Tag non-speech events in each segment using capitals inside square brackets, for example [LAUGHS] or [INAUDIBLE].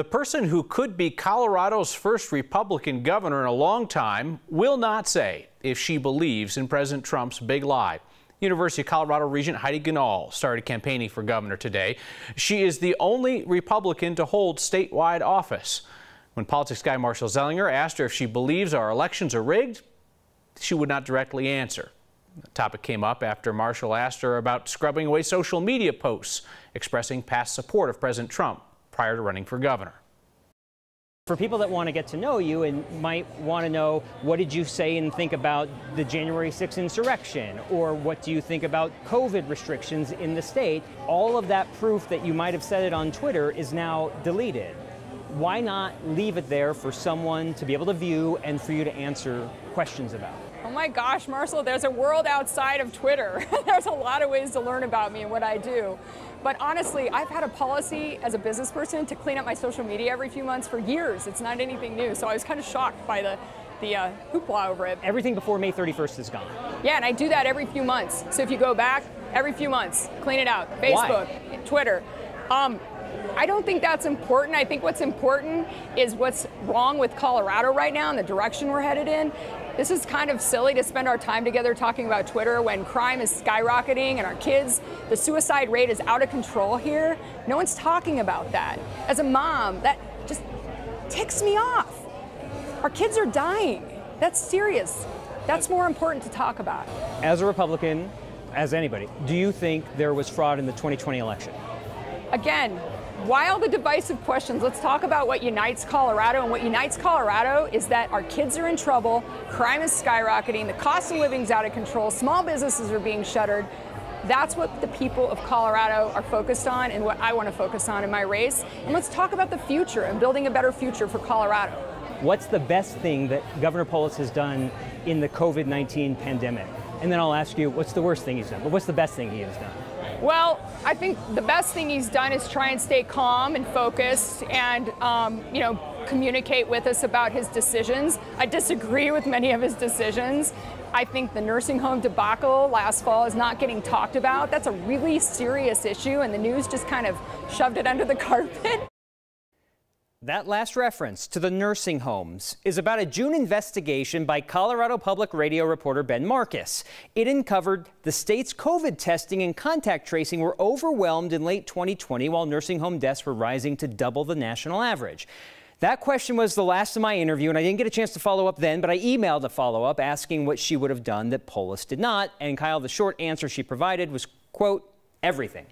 The person who could be Colorado's first Republican governor in a long time will not say if she believes in President Trump's big lie. University of Colorado Regent Heidi Ganahl started campaigning for governor today. She is the only Republican to hold statewide office. When politics guy Marshall Zelinger asked her if she believes our elections are rigged, she would not directly answer. The topic came up after Marshall asked her about scrubbing away social media posts expressing past support of President Trump prior to running for governor. For people that want to get to know you and might want to know what did you say and think about the January 6th insurrection, or what do you think about COVID restrictions in the state, all of that proof that you might have said it on Twitter is now deleted. Why not leave it there for someone to be able to view and for you to answer questions about? Oh my gosh, Marcel, there's a world outside of Twitter. [LAUGHS] there's a lot of ways to learn about me and what I do. But honestly, I've had a policy as a business person to clean up my social media every few months for years. It's not anything new. So I was kind of shocked by the the uh, hoopla over it. Everything before May 31st is gone. Yeah, and I do that every few months. So if you go back, every few months, clean it out. Facebook, Why? Twitter. Um, I don't think that's important. I think what's important is what's wrong with Colorado right now and the direction we're headed in. This is kind of silly to spend our time together talking about Twitter when crime is skyrocketing and our kids, the suicide rate is out of control here. No one's talking about that. As a mom, that just ticks me off. Our kids are dying. That's serious. That's more important to talk about. As a Republican, as anybody, do you think there was fraud in the 2020 election? Again, why all the divisive questions? Let's talk about what unites Colorado. And what unites Colorado is that our kids are in trouble, crime is skyrocketing, the cost of living is out of control, small businesses are being shuttered. That's what the people of Colorado are focused on and what I want to focus on in my race. And let's talk about the future and building a better future for Colorado. What's the best thing that Governor Polis has done in the COVID 19 pandemic? And then I'll ask you, what's the worst thing he's done? But what's the best thing he has done? Well, I think the best thing he's done is try and stay calm and focused and, um, you know, communicate with us about his decisions. I disagree with many of his decisions. I think the nursing home debacle last fall is not getting talked about. That's a really serious issue, and the news just kind of shoved it under the [LAUGHS] carpet. That last reference to the nursing homes is about a June investigation by Colorado Public Radio reporter Ben Markus. It uncovered the state's COVID testing and contact tracing were overwhelmed in late 2020 while nursing home deaths were rising to double the national average. That question was the last of my interview, and I didn't get a chance to follow up then, but I emailed a follow up asking what she would have done that Polis did not. And Kyle, the short answer she provided was, quote, everything.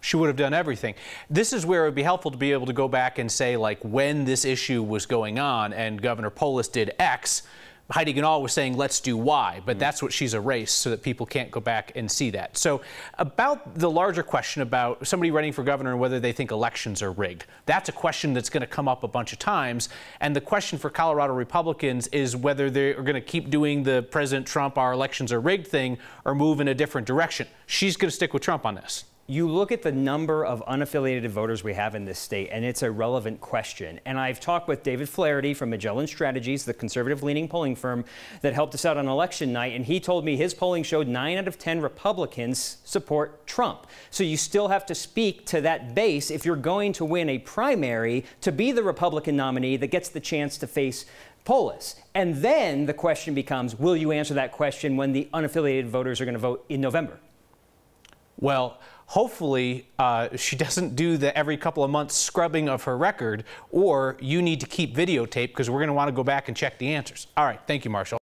She would have done everything. This is where it would be helpful to be able to go back and say, like, when this issue was going on and Governor Polis did X, Heidi Ganahl was saying, let's do Y, but mm. that's what she's erased so that people can't go back and see that. So, about the larger question about somebody running for governor and whether they think elections are rigged, that's a question that's going to come up a bunch of times. And the question for Colorado Republicans is whether they're going to keep doing the President Trump, our elections are rigged thing or move in a different direction. She's going to stick with Trump on this you look at the number of unaffiliated voters we have in this state, and it's a relevant question. And I've talked with David Flaherty from Magellan Strategies, the conservative leaning polling firm that helped us out on election night, and he told me his polling showed 9 out of 10 Republicans support Trump. So you still have to speak to that base if you're going to win a primary to be the Republican nominee that gets the chance to face Polis. And then the question becomes will you answer that question when the unaffiliated voters are going to vote in November? Well, hopefully uh, she [LAUGHS] doesn't do the every couple of months scrubbing of her record, or you need to keep videotape because we're going to want to go back and check the answers. All right, thank you, Marshall.